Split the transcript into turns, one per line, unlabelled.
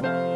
Bye.